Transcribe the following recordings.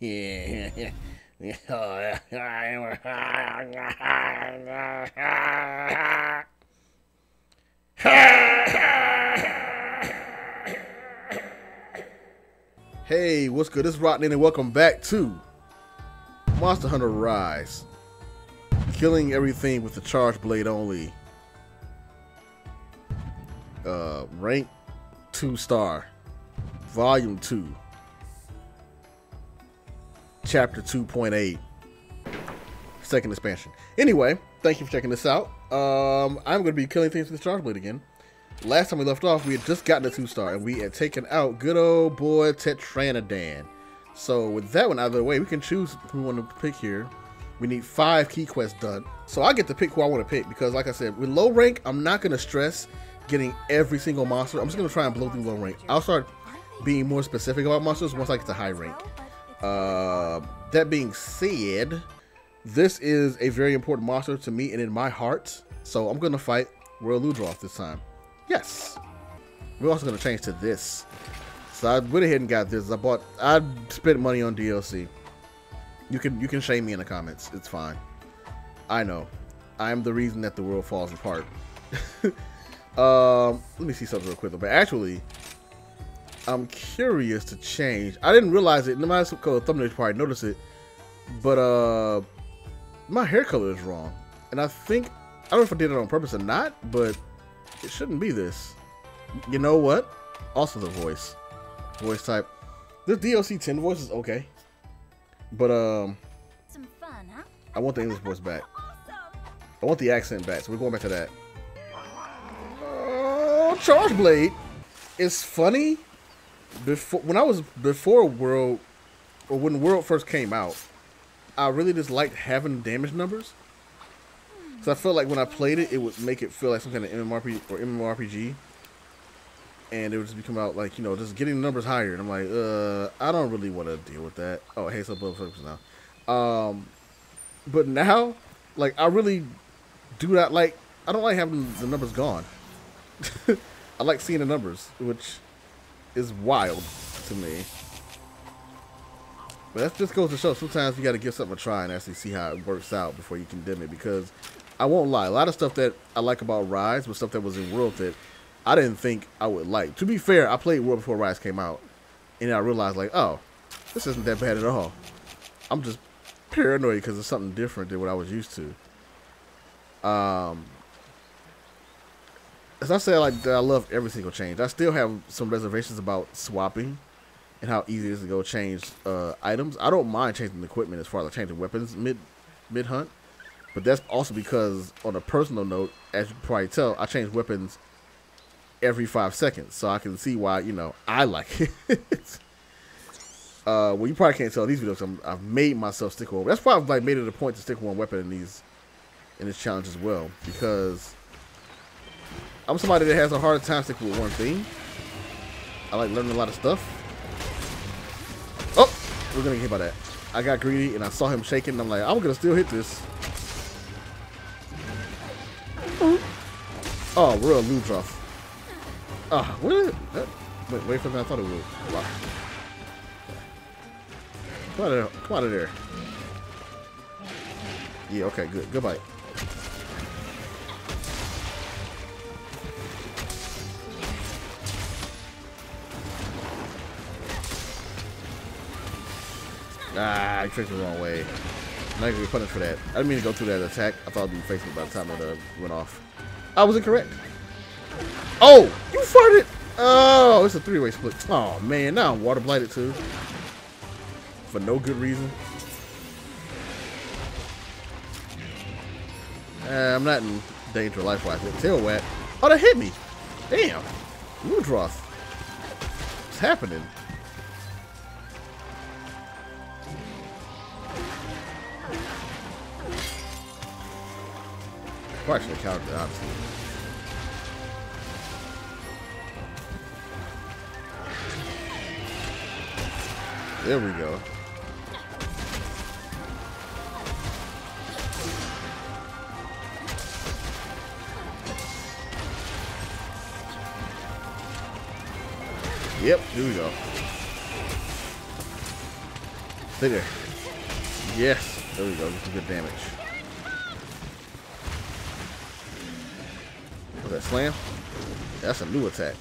yeah. hey, what's good? It's Roknin and welcome back to Monster Hunter Rise. Killing everything with the charge blade only. Uh, rank 2 star. Volume 2. Chapter 2.8 second expansion. Anyway, thank you for checking this out. Um, I'm going to be killing things with the charge blade again. Last time we left off, we had just gotten a 2 star and we had taken out good old boy Tetranadon. So with that one out of the way, we can choose who we want to pick here. We need five key quests done. So I get to pick who I want to pick because like I said, with low rank, I'm not going to stress getting every single monster. I'm just going to try and blow through low rank. I'll start being more specific about monsters once I get to high rank. Uh, that being said, this is a very important monster to me and in my heart. So I'm going to fight Royal Ludroth this time. Yes. We're also going to change to this. So I went ahead and got this. I bought, I spent money on DLC. You can, you can shame me in the comments. It's fine. I know. I'm the reason that the world falls apart. um, let me see something real quick. But actually, I'm curious to change. I didn't realize it. No matter what thumbnail probably notice it, but uh, my hair color is wrong, and I think I don't know if I did it on purpose or not, but it shouldn't be this. You know what? Also the voice, voice type. This DLC 10 voice is okay, but um, Some fun, huh? I want the English voice back. I want the accent back, so we're going back to that. Oh, Charge Blade is funny. Before when I was before World, or when World first came out, I really just liked having damage numbers. So I felt like when I played it, it would make it feel like some kind of MMORPG or MMORPG, and it would just become out like you know just getting the numbers higher. And I'm like, uh, I don't really want to deal with that. Oh, hey, so above focus now. Um, but now, like I really do not like. I don't like having the numbers gone. I like seeing the numbers, which is wild to me. But that just goes to show sometimes you got to give something a try and actually see how it works out before you condemn it. Because I won't lie, a lot of stuff that I like about Rise was stuff that was in World that I didn't think I would like. To be fair, I played World before Rise came out, and I realized like, oh, this isn't that bad at all. I'm just paranoid because it's something different than what I was used to. Um, as I said, like I love every single change. I still have some reservations about swapping and how easy it is to go change uh, items. I don't mind changing equipment as far as like changing weapons mid mid hunt, but that's also because on a personal note, as you probably tell, I change weapons every five seconds, so I can see why you know I like it. uh, well, you probably can't tell these videos. i have made myself stick with. That's why I've like made it a point to stick with one weapon in these in this challenge as well because I'm somebody that has a hard time sticking with one thing. I like learning a lot of stuff. Oh, we're gonna get hit by that. I got greedy and I saw him shaking. And I'm like, I'm gonna still hit this. Oh, we're a Ludroth. Ah, what is it? That, wait, for me. I thought it would. Wow. Come out of there. Come out of there. Yeah, okay, good. Goodbye. Ah, I tricked the wrong way. I'm not gonna be punished for that. I didn't mean to go through that attack. I thought I'd be facing it by the time it uh, went off. I was incorrect. Oh, you farted! Oh, it's a three-way split. Oh man, now I'm water blighted too. For no good reason. Uh, I'm not in danger life-wise. Tail whack. Oh, that hit me. Damn. Ludroth. What's happening? Well, actually counted that, honestly. There we go. Yep, here we go. There. Yes. There we go. Get some good damage. That slam? That's a new attack.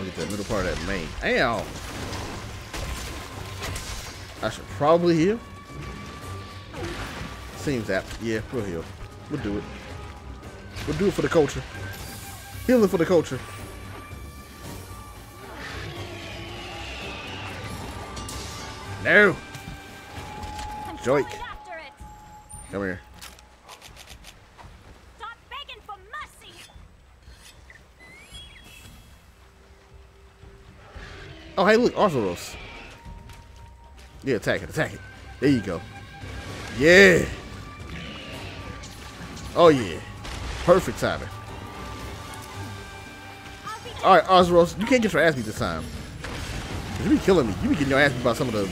Look at the middle part of that mane. Ow! I should probably heal. Seems apt. Yeah, we'll heal. We'll do it. We'll do it for the culture. Healing for the culture. No! Joik. Come here. Oh, hey, look, Arzuros. Yeah, attack it, attack it. There you go. Yeah. Oh, yeah. Perfect timing. Alright, Arzuros, you can't get your ass beat this time. You be killing me. You be getting your ass beat by some of the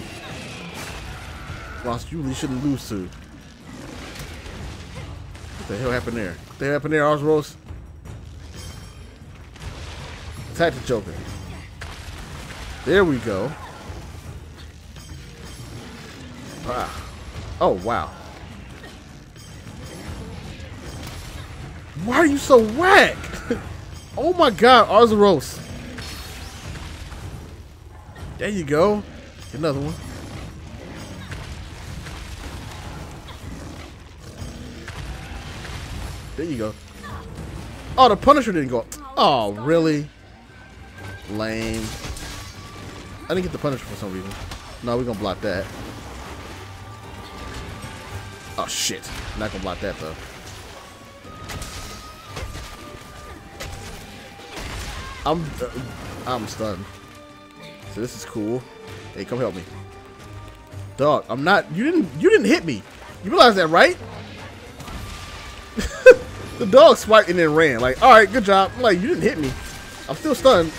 monsters you really shouldn't lose to. What the hell happened there? What the hell happened there, Arzuros? Attack the Joker. There we go. Wow. Oh, wow. Why are you so whack? oh my god, Arzuros. There you go. Another one. There you go. Oh, the Punisher didn't go. Oh, really? Lame. I didn't get the Punisher for some reason. No, we're gonna block that. Oh shit. Not gonna block that though. I'm uh, I'm stunned. So this is cool. Hey, come help me. Dog, I'm not you didn't you didn't hit me. You realize that, right? The dog swiped and then ran. Like, alright, good job. I'm like, you didn't hit me. I'm still stunned.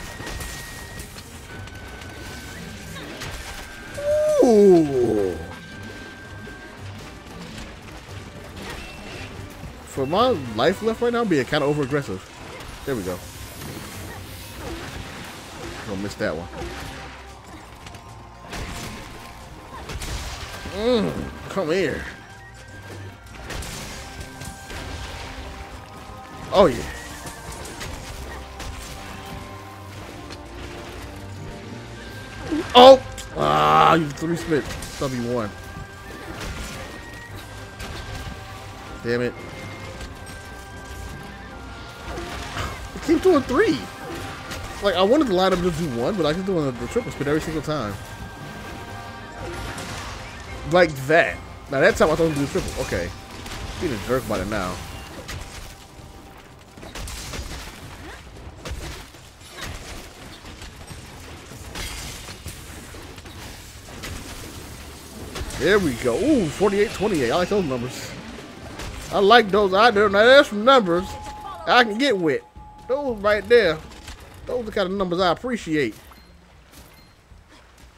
Ooh. For my life left right now, I'm being kind of over aggressive. There we go. Gonna miss that one. Mm, come here. Oh yeah. Oh! Ah, you three spit. W1. Damn it. I keep doing three. Like, I wanted to line up to do one, but I keep doing the, the triple spit every single time. Like that. Now, that time I thought I was do triple. Okay. Being a jerk about it now. There we go. Ooh, 48, 28. I like those numbers. I like those. I do. Now, there's some numbers I can get with. Those right there. Those are the kind of numbers I appreciate.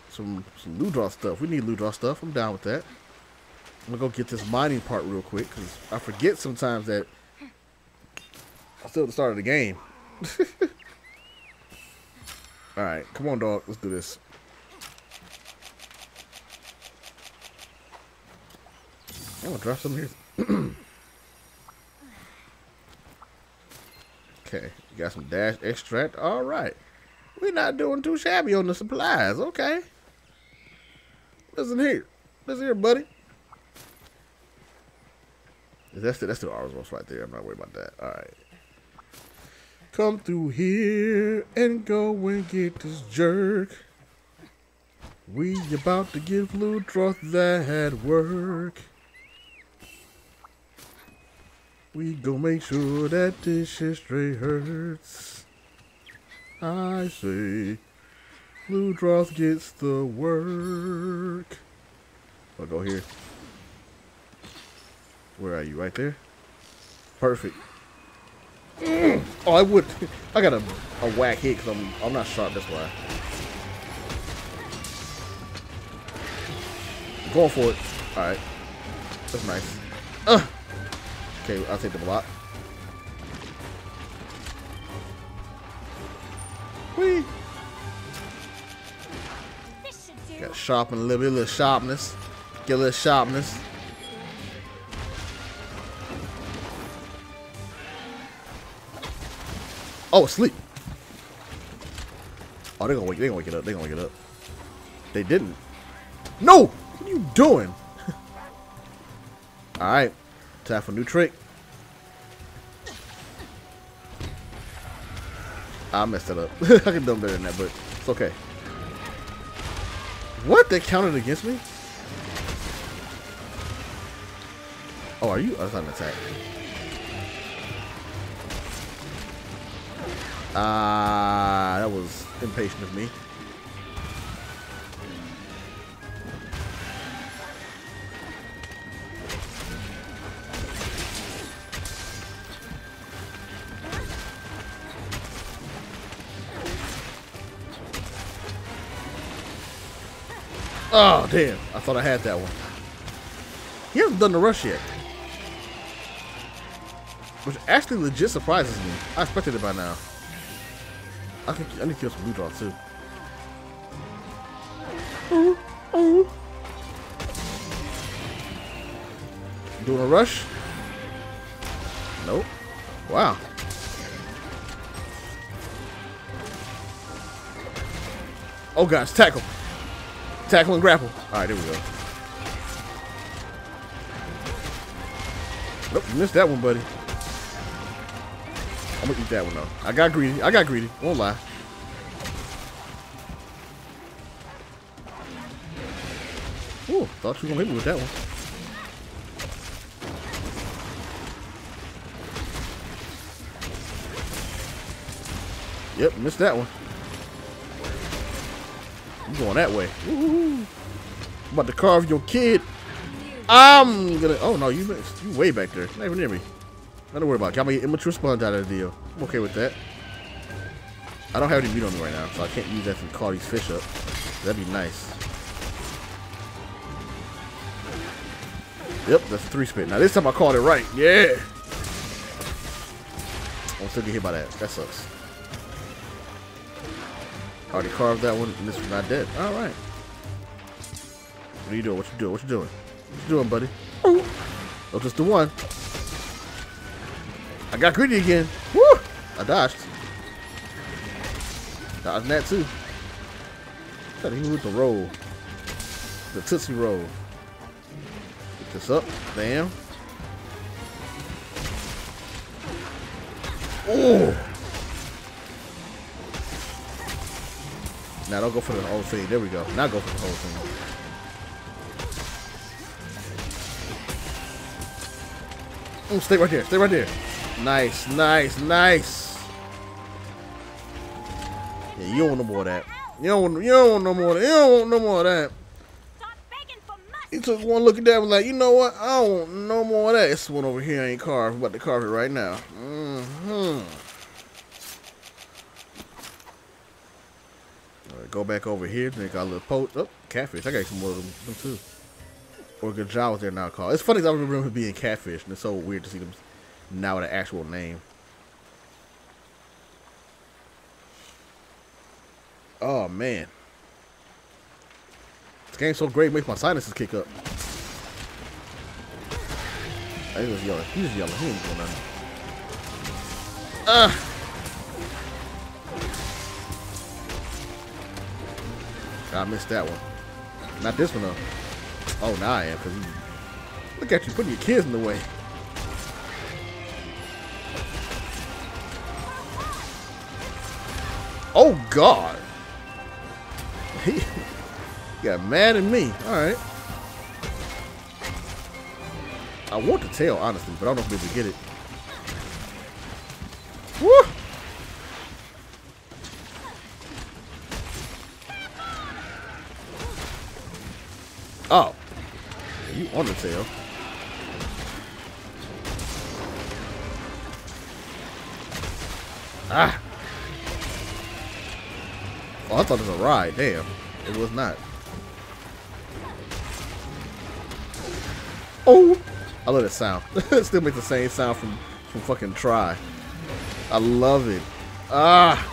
Some some Ludroth stuff. We need Ludroth stuff. I'm down with that. I'm gonna go get this mining part real quick because I forget sometimes that I'm still at the start of the game. All right, come on, dog. Let's do this. I'm gonna drop some here. okay, you got some dash extract. All right, we're not doing too shabby on the supplies. Okay, listen here, listen here, buddy. That's the, that's the Arzuros right there. I'm not worried about that. All right. Come through here and go and get this jerk. We about to give Ludroth that had work. We go make sure that this shit straight hurts. I say, Ludroth gets the work. I'll go here. Where are you? Right there? Perfect. Mm. Oh, I would. I got a, a whack hit because I'm, I'm not sharp, that's why. going for it. Alright. That's nice. Uh. Okay, I'll take the block. Whee! Got sharpen a little bit, a little sharpness. Get a little sharpness. Oh, asleep. Oh, they're gonna wake. They gonna wake it up. They're gonna wake it up. They didn't. No. What are you doing? All right. Time for a new trick. I messed it up. I can do better than that, but it's okay. What? They counted against me? Oh, are you? Oh, that's not an attack. Ah, uh, that was impatient of me. Oh, damn. I thought I had that one. He hasn't done the rush yet. Which actually legit surprises me. I expected it by now. I think I need to kill some Ludroth too. Doing a rush? Nope. Wow. Oh gosh, tackle. Tackle and grapple. Alright, there we go. Nope, missed that one, buddy. I'm gonna eat that one though. I got greedy. I got greedy. Won't lie. Ooh, thought you were gonna hit me with that one. Yep, missed that one. I'm going that way. I'm about to carve your kid. I'm gonna. Oh no, you you way back there. Not even near me. Nothing to worry about. Got my immature sponge out of the deal. I'm okay with that. I don't have any meat on me right now, so I can't use that to call these fish up. That'd be nice. Yep, that's three spin. Now this time I called it right. Yeah. I'm still get hit by that. That sucks. Oh, Already carved that one, and this one's not dead. All right. What are you doing? What you doing? What you doing? What you doing, buddy? Oh, just the one. I got greedy again. Woo! I dodged. Dodging that too. Gotta hit with the roll. The Tootsie Roll. Get this up. Bam. Oh! Now don't go for the whole thing. There we go. Now go for the whole thing. Oh, stay right there. Stay right there. Nice, nice, nice. Yeah, you don't want no more of that. You don't want, you don't want no more of that. You don't want no more of that. He took one look at that and was like, you know what? I don't want no more of that. This one over here ain't carved. I'm about to carve it right now. Mm-hmm. Go back over here. Then got a little poach. Oh, catfish. I got some more of them, too. Or good job was there now called. It's funny because I remember being catfish, and it's so weird to see them now with an actual name. Oh man. This game's so great, makes my sinuses kick up. He was yelling. He was yelling. He ain't doing nothing. Ah. I missed that one. Not this one though. Oh, now I am, because look at you putting your kids in the way. Oh, God. He got mad at me. All right. I want the tail, honestly, but I don't know if we can get it. Woo! You on the tail. Ah. Oh, I thought it was a ride. Damn. It was not. Oh. I love that sound. it still makes the same sound from, from fucking Tri. I love it. Ah.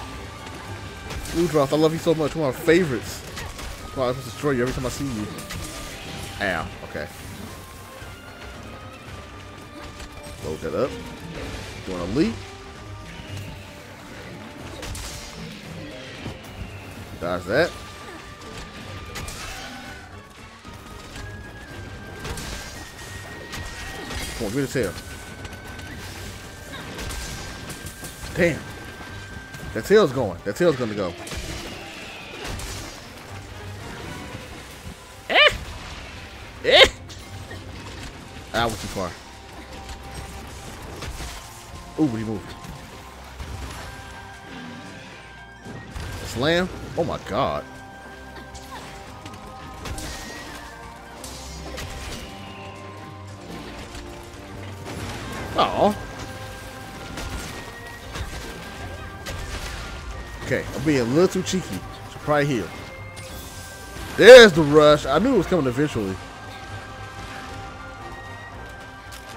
Ludroth, I love you so much. One of my favorites. Wow, I destroy you every time I see you. Ow. Okay. Load that up. Doing a leap. Dodge that. Come on, give me the tail. Damn. That tail's going. That tail's gonna go. I went too far. Ooh, he moved. Slam? Oh my god. Oh. Okay, I'm being a little too cheeky. Should probably heal. There's the rush. I knew it was coming eventually.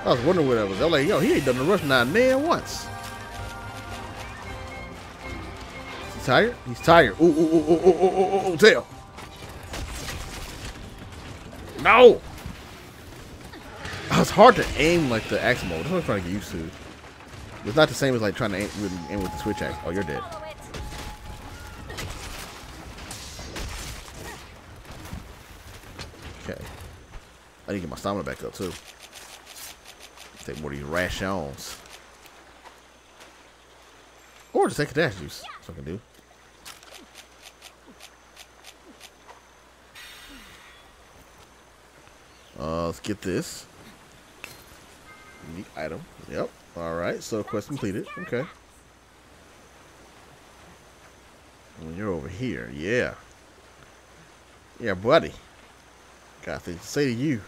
I was wondering where that was. I was like, yo, he ain't done the rush now man once. Is he tired? He's tired. Ooh, ooh, ooh, ooh, ooh, ooh, ooh, ooh, tail. No! It's hard to aim like the axe mode. That's what I'm trying to get used to. It's not the same as like trying to aim, really aim with the switch axe. Oh, you're dead. Okay. I need to get my stamina back up too. Take more these rations. Or just take a dash juice. That's what I can do. Uh, let's get this. Unique item. Yep. Alright, so quest completed. Okay. When you're over here, yeah. Yeah, buddy. Got things to say to you.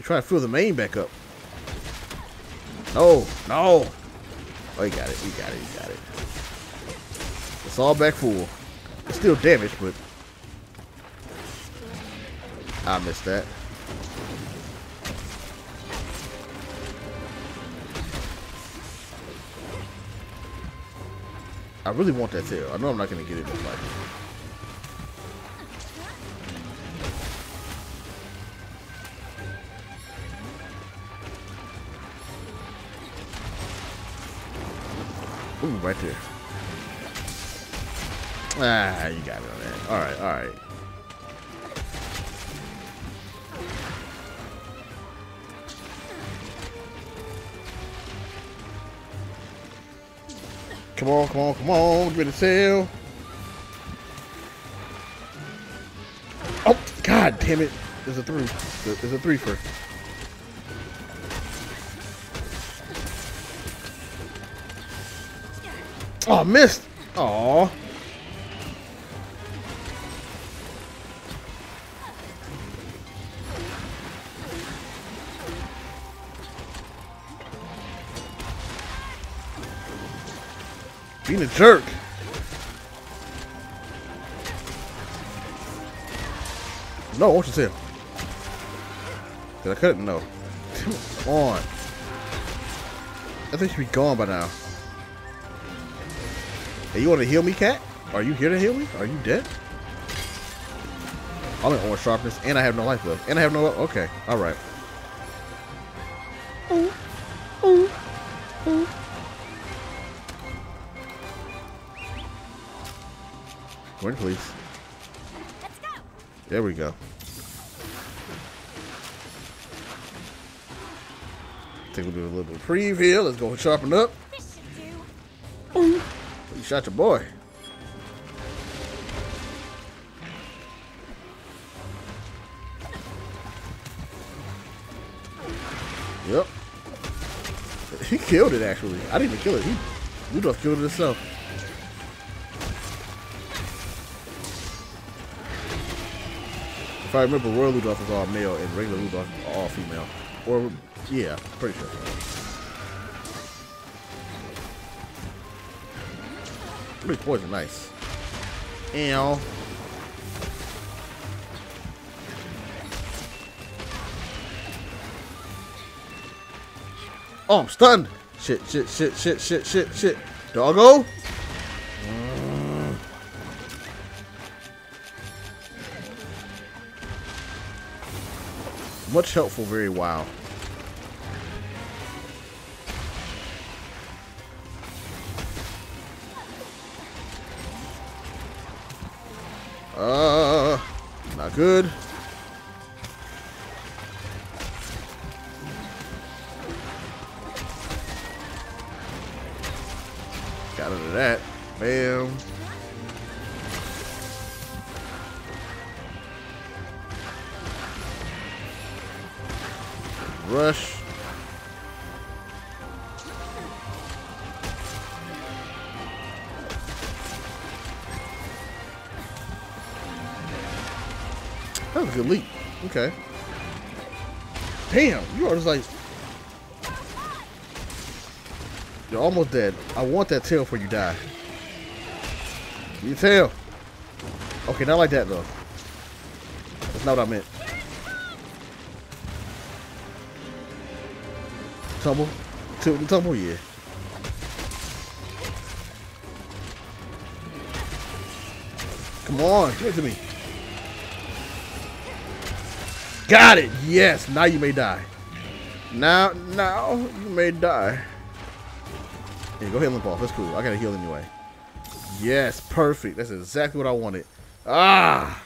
You're trying to fill the mane back up. No, no. Oh, you got it. You got it. You got it. It's all back full. It's still damaged, but I missed that. I really want that tail. I know I'm not going to get it this fight. Ooh, right there. Ah, you got it on that. Alright, alright. Come on, come on, come on. Give me the tail. Oh, god damn it. There's a three. There's a three for. Oh, missed. Oh. Being a jerk. No, what's your tail? Did I cut it? No. Come on. I think she'd be gone by now. Hey, you want to heal me, cat? Are you here to heal me? Are you dead? I'm in orange sharpness, and I have no life left. And I have no... Okay, alright. Ooh. Ooh. Win, please. There we go. I think we'll do a little bit of preview. Let's go sharpen up. Shot your boy. Yep. He killed it, actually. I didn't even kill it. He, Ludroth killed it himself. If I remember, Royal Ludroth is all male and regular Ludroth is all female. Or, yeah, pretty sure. Poison, nice. Ew. Oh, I'm stunned. Shit, shit, shit, shit, shit, shit, shit. Doggo? Mm. Much helpful, very wow. Good. Got into that. Bam. Rush. Was a. Okay. Damn, you are just like... You're almost dead. I want that tail before you die. Your tail. Okay, not like that though. That's not what I meant. Tumble? Tilt tumble? Yeah. Come on, give it to me. Got it! Yes, now you may die. Now, now you may die. Yeah, go ahead and limp off. That's cool. I gotta heal anyway. Yes, perfect. That's exactly what I wanted. Ah!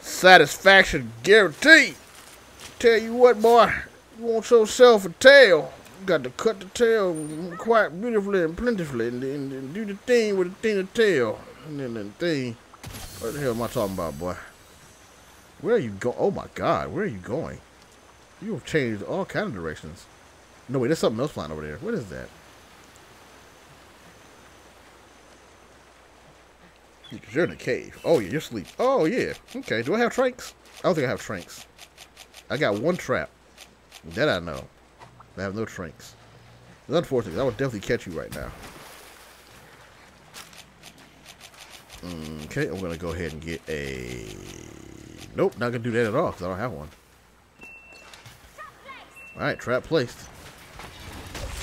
Satisfaction guaranteed. Tell you what, boy. You want yourself a tail. You got to cut the tail quite beautifully and plentifully and, and, and do the thing with the thing of tail. And then the thing. What the hell am I talking about, boy? Where are you going? Oh my god, where are you going? You have changed all kind of directions. No, wait, there's something else flying over there. What is that? You're in a cave. Oh, yeah, you're asleep. Oh, yeah. Okay, do I have tranks? I don't think I have tranks. I got one trap. That I know. I have no tranks. It's unfortunate. I would definitely catch you right now. Okay, I'm going to go ahead and get a... Nope, not to do that at all because I don't have one. Alright, trap placed.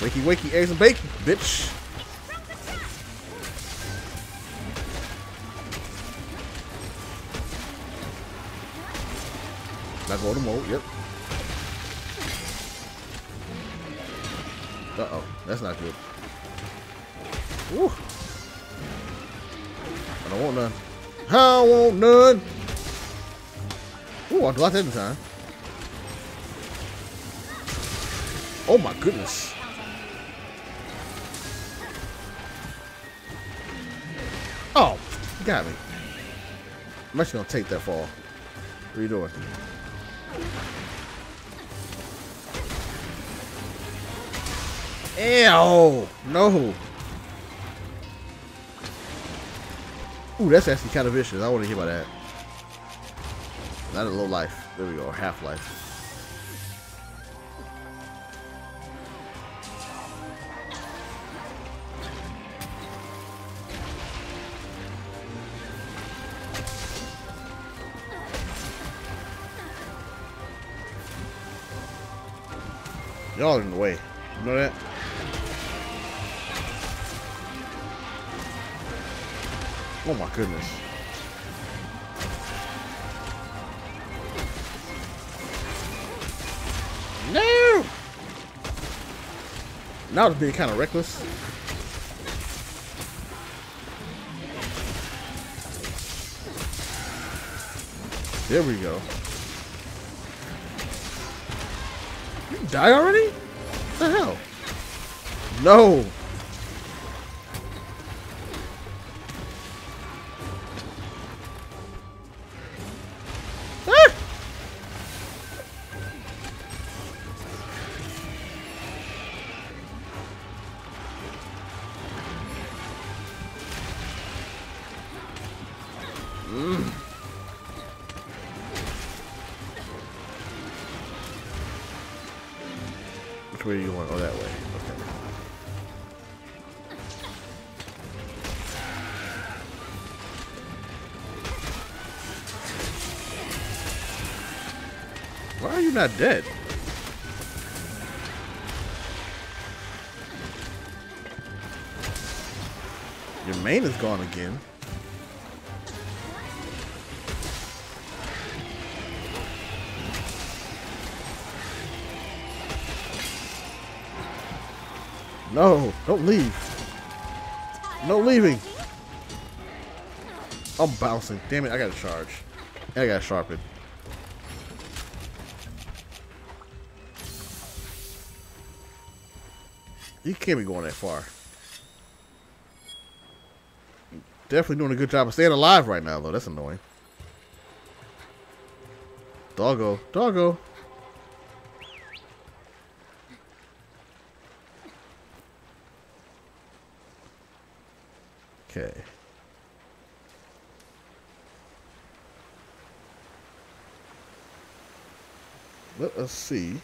Wakey, wakey, eggs and bacon, bitch. Not going to mold, yep. Uh-oh, that's not good. Woo. I don't want none. I don't want none. Ooh, I in time. Oh my goodness. Oh, got me. I'm actually gonna take that fall. What are you doing? Ew! No! Ooh, that's actually kind of vicious. I want to hear about that. Not a low life. There we go. Half life. Y'all in the way. You know that? Oh my goodness. Now it's being kind of reckless. There we go. You die already? What the hell? No! Which way do you want? Oh, that way. Okay. Why are you not dead? Your mane is gone again. No, don't leave. No leaving. I'm bouncing. Damn it, I gotta charge. I gotta sharpen. You can't be going that far. Definitely doing a good job of staying alive right now, though. That's annoying. Doggo. Doggo. Okay. Let us see.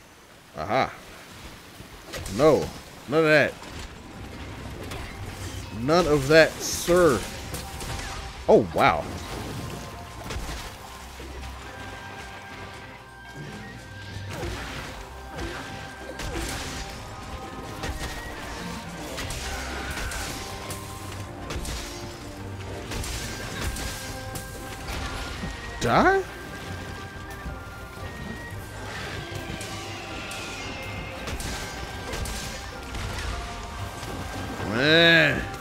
Aha. No. None of that. None of that, sir. Oh, wow. Die? Man.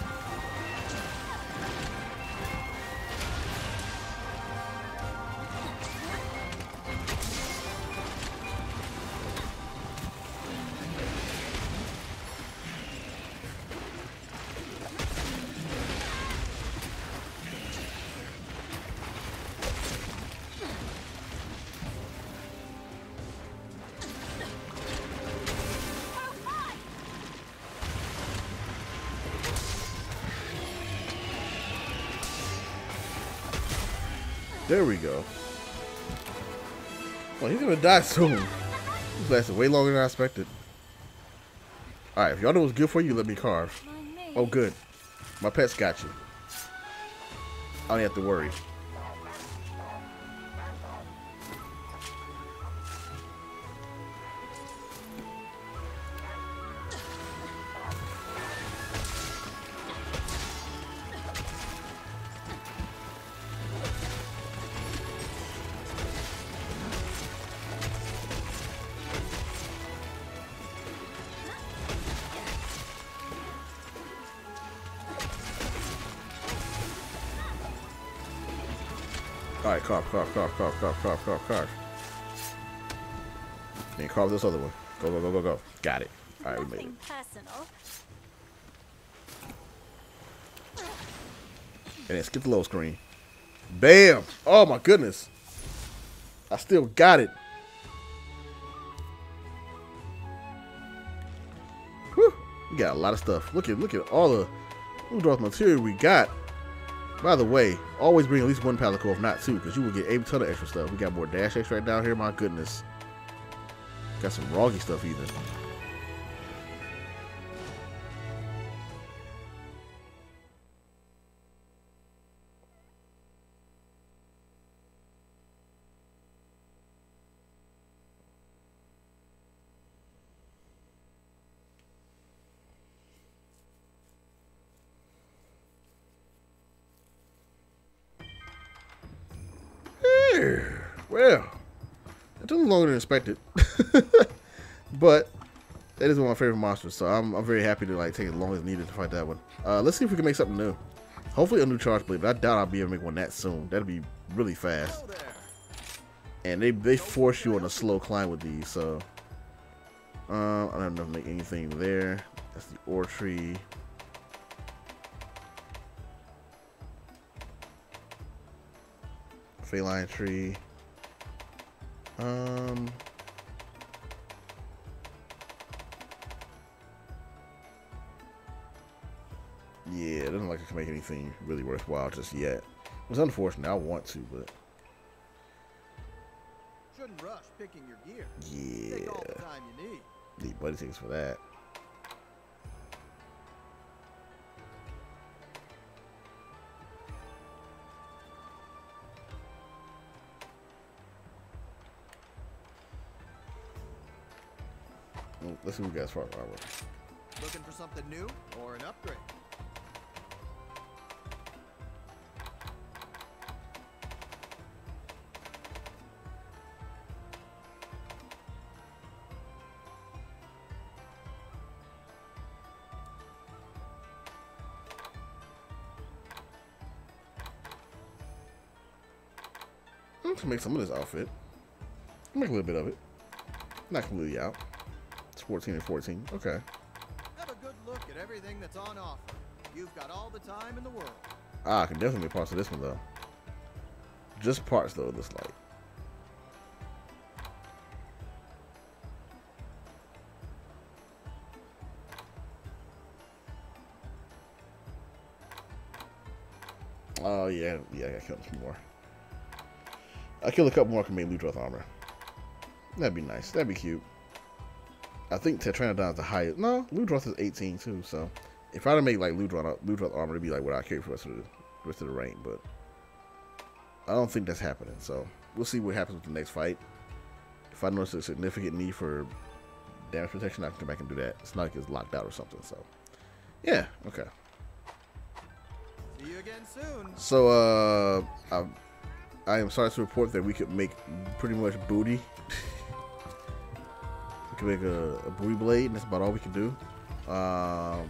There we go. Well, he's gonna die soon. This lasted way longer than I expected. Alright, if y'all know what's good for you, let me carve. Oh, good. My pet's got you. I don't have to worry. Alright, carve, carve, carve, carve, carve, carve, carve, carve. And carve this other one. Go, go, go, go, go. Got it. Alright, we made it. personal. And then skip the low screen. Bam! Oh my goodness. I still got it. Whew. We got a lot of stuff. Look at look at all the Ludroth material we got. By the way, always bring at least one palico, if not two, because you will get a ton of extra stuff. We got more Dash Extract down here. My goodness. Got some Roggy stuff even. Well, it took longer than expected, but that is one of my favorite monsters. So I'm, I'm very happy to like take as long as needed to fight that one. Uh, let's see if we can make something new. Hopefully a new charge blade, but I doubt I'll be able to make one that soon. That'd be really fast. And they they force you on a slow climb with these, so uh, I don't enough to make anything there. That's the ore tree. Feline tree. Um. Yeah, it doesn't like I can make anything really worthwhile just yet. It's unfortunate. I want to, but Shouldn't rush picking your gear. yeah, Take all the time you need. need buddy tickets for that. Let's see what we got as far as armor. Looking for something new or an upgrade? I make some of this outfit. Make a little bit of it. Not completely out. It's 14 and 14. Okay. Have a good look at everything that's on offer. You've got all the time in the world. Ah, I can definitely make parts of this one though. Just parts though, this light. Oh yeah, yeah, I gotta kill some more. I kill a couple more. I can make Ludroth armor. That'd be nice. That'd be cute. I think Tetranadon's the highest. No, Ludroth is 18 too. So if I were to make like Ludroth, Ludroth armor, it'd be like what I carry for the rest of the rest of the reign. But I don't think that's happening. So we'll see what happens with the next fight. If I notice a significant need for damage protection, I can come back and do that. It's not like it's locked out or something. So yeah, okay. See you again soon. So, uh, I, I am sorry to report that we could make pretty much booty. can make a, a booty blade, and that's about all we can do. Um,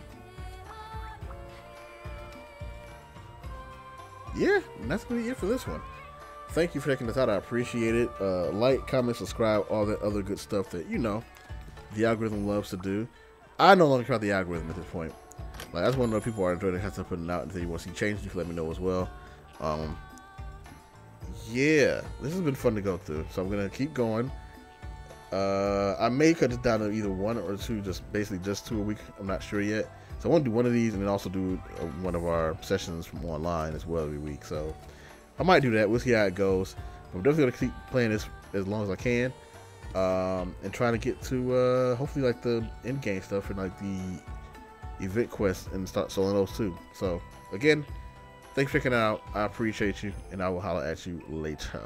yeah, that's gonna be it for this one. Thank you for checking this out. I appreciate it. Uh, like, comment, subscribe, all that other good stuff that you know the algorithm loves to do. I no longer care about the algorithm at this point. Like, I to know if people are enjoying the content I'm putting out and if you want to see changes, you can let me know as well. Um, yeah, this has been fun to go through, so I'm gonna keep going. Uh, I may cut this down to either one or two, just basically just two a week. I'm not sure yet. So I want to do one of these and then also do uh, one of our sessions from online as well every week. So I might do that. We'll see how it goes. I'm definitely gonna keep playing this as long as I can, um, and trying to get to uh, hopefully like the end game stuff and like the event quests and start selling those too. So again, thanks for checking out. I appreciate you, and I will holler at you later.